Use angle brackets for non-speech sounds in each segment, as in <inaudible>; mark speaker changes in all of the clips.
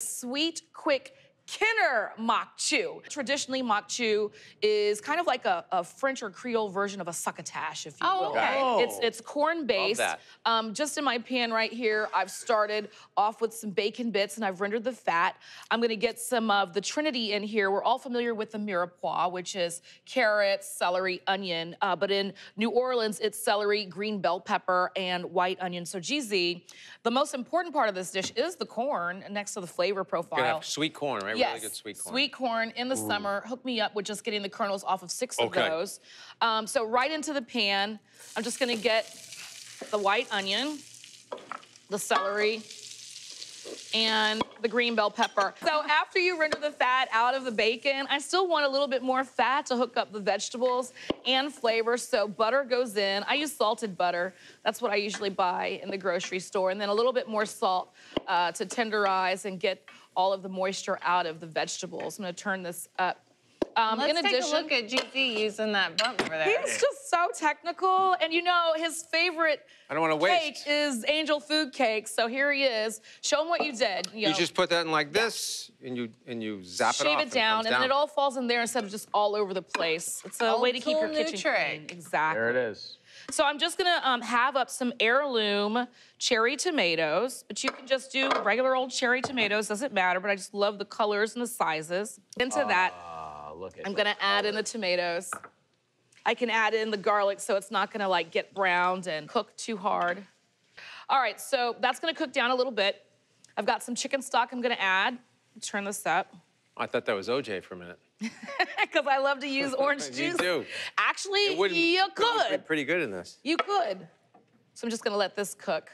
Speaker 1: Sweet, quick Kenner maque choux. Traditionally, maque choux is kind of like a, a, French or Creole version of a succotash, if you
Speaker 2: oh,
Speaker 1: will.
Speaker 2: Okay.
Speaker 3: Oh.
Speaker 1: It's it's corn based. Um, just in my pan right here, I've started off with some bacon bits and I've rendered the fat. I'm gonna get some of the Trinity in here. We're all familiar with the mirepoix, which is carrots, celery, onion. Uh, but in New Orleans, it's celery, green bell pepper, and white onion. So GZ, the most important part of this dish is the corn next to the flavor profile.
Speaker 3: You're gonna have sweet corn, right?
Speaker 1: Yes,
Speaker 3: Really good sweet corn.
Speaker 1: Sweet corn in the
Speaker 3: Ooh.
Speaker 1: summer. Hook me up with just getting the kernels off of six
Speaker 3: okay.
Speaker 1: of those. Um, so right into the pan, I'm just gonna get the white onion, the celery, and the green bell pepper. So after you render the fat out of the bacon, I still want a little bit more fat to hook up the vegetables and flavor. So butter goes in. I use salted butter. That's what I usually buy in the grocery store. And then a little bit more salt uh, to tenderize and get all of the moisture out of the vegetables. I'm gonna turn this up.
Speaker 2: Um, Let's in take addition, a look at GZ using that bump over there.
Speaker 1: He's just so technical, and you know his favorite
Speaker 3: I don't want to
Speaker 1: cake
Speaker 3: waste.
Speaker 1: is angel food cake. So here he is. Show him what you did. You,
Speaker 3: you
Speaker 1: know.
Speaker 3: just put that in like this, and you and you zap
Speaker 1: Shave
Speaker 3: it off.
Speaker 1: it down, and,
Speaker 3: down.
Speaker 1: then it all falls in there instead of just all over the place. It's a
Speaker 2: Old
Speaker 1: way to keep your kitchen clean. Exactly.
Speaker 4: There it is.
Speaker 1: So I'm just gonna um, have up some heirloom cherry tomatoes, but you can just do regular old cherry tomatoes, doesn't matter, but I just love the colors and the sizes. Into that,
Speaker 4: Ah, look at
Speaker 1: I'm gonna add in the tomatoes. I can add in the garlic so it's not gonna like get browned and cook too hard. All right, so that's gonna cook down a little bit. I've got some chicken stock I'm gonna add. Turn this up.
Speaker 3: I thought that was OJ for a minute. <laughs>
Speaker 1: Because I love to use <laughs> orange juice.
Speaker 3: You
Speaker 1: juice.
Speaker 3: do.
Speaker 1: Actually,
Speaker 3: It wouldn't-
Speaker 1: you
Speaker 3: it would be
Speaker 1: could.
Speaker 3: pretty good in this.
Speaker 1: You could. So I'm just gonna let this cook.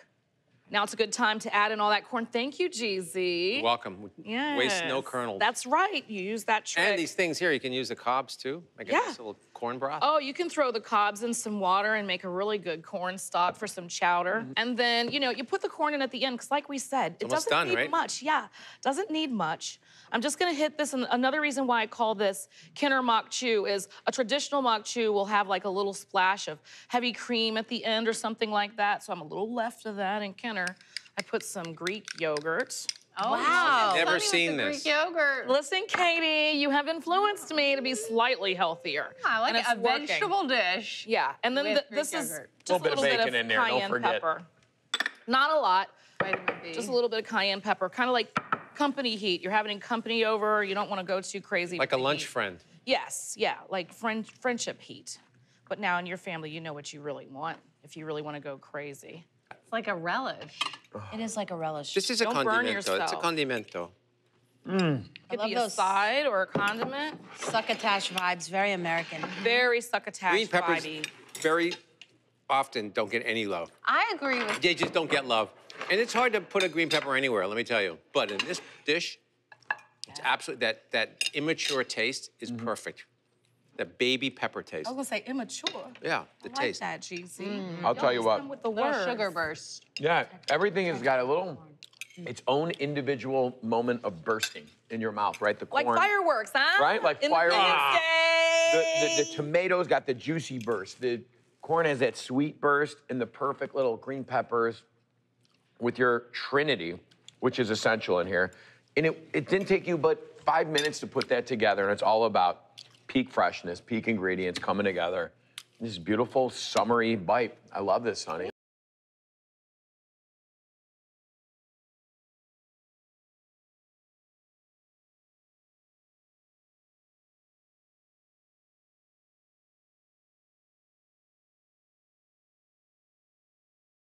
Speaker 1: Now it's a good time to add in all that corn. Thank you, GZ.
Speaker 3: You're welcome.
Speaker 1: Yes.
Speaker 3: Waste no kernels.
Speaker 1: That's right. You use that trick.
Speaker 3: and these things here, you can use the cobs too. Make
Speaker 1: Yeah.
Speaker 3: a nice little corn broth.
Speaker 1: Oh, you can throw the cobs in some water and make a really good corn stock for some chowder.
Speaker 3: Mm-hmm.
Speaker 1: And then, you know, you put the corn in at the end, because like we said, it doesn't
Speaker 3: done,
Speaker 1: need
Speaker 3: right?
Speaker 1: much. Yeah, doesn't need much. I'm just gonna hit this, and another reason why I call this Kenner maque choux is a traditional maque choux will have like a little splash of heavy cream at the end or something like that. So I'm a little left of that in Kenner. I put some Greek yogurt.
Speaker 2: Oh,
Speaker 1: Wow.
Speaker 2: look at
Speaker 3: Never seen this.
Speaker 2: Greek yogurt.
Speaker 1: Listen, Katie, you have influenced me to be slightly healthier.
Speaker 2: Ah, I like
Speaker 1: and
Speaker 2: it.
Speaker 1: it's
Speaker 2: a
Speaker 1: working.
Speaker 2: vegetable dish.
Speaker 1: Yeah, and then the,
Speaker 2: Greek
Speaker 1: this is
Speaker 2: yogurt.
Speaker 1: just
Speaker 4: Little bit
Speaker 1: a
Speaker 4: of
Speaker 1: little bit
Speaker 4: bacon
Speaker 1: of
Speaker 4: in there, don't
Speaker 1: cayenne
Speaker 4: forget.
Speaker 1: pepper. Not a lot,
Speaker 2: Vitamin B.
Speaker 1: just a little bit of cayenne pepper, kind of like company heat. You're having company over, you don't want to go too crazy.
Speaker 3: like a lunch
Speaker 1: heat.
Speaker 3: friend.
Speaker 1: Yes, yeah, like friend, friendship heat. But now in your family, you know what you really want if you really want to go crazy.
Speaker 2: It's like a relish.
Speaker 5: It is like a relish.
Speaker 3: This is a
Speaker 1: Don't burn
Speaker 3: condimento. It's a
Speaker 1: yourself.
Speaker 3: condimento.
Speaker 1: Could
Speaker 5: love
Speaker 1: be a
Speaker 5: those.
Speaker 1: side or a condiment.
Speaker 5: Succotash vibes, very American.
Speaker 1: Very succotash
Speaker 3: Green peppers
Speaker 1: vibey.
Speaker 3: very often don't get any love.
Speaker 2: I agree with
Speaker 3: They just don't get love. And it's hard to put a green pepper anywhere, let me tell you. But in this dish, it's absolutely, that, that immature taste is
Speaker 1: Mm-hmm.
Speaker 3: perfect. The baby pepper taste.
Speaker 1: I was gonna say immature.
Speaker 3: Yeah, the
Speaker 1: I like
Speaker 3: taste.
Speaker 1: that, GZ. Mm.
Speaker 4: I'll tell you what.
Speaker 1: With the
Speaker 2: little sugar burst.
Speaker 4: Yeah, everything has got a little, its own individual moment of bursting in your mouth, right? The corn.
Speaker 1: Like fireworks, huh?
Speaker 4: Right? Like
Speaker 1: Independence
Speaker 4: fireworks. The,
Speaker 1: Day. Ah.
Speaker 4: the, the tomatoes got the juicy burst. The corn has that sweet burst and the perfect little green peppers with your trinity, which is essential in here. And it, it didn't take you but five minutes to put that together, and it's all about peak freshness, peak ingredients coming together. This beautiful summery bite. I love this, honey.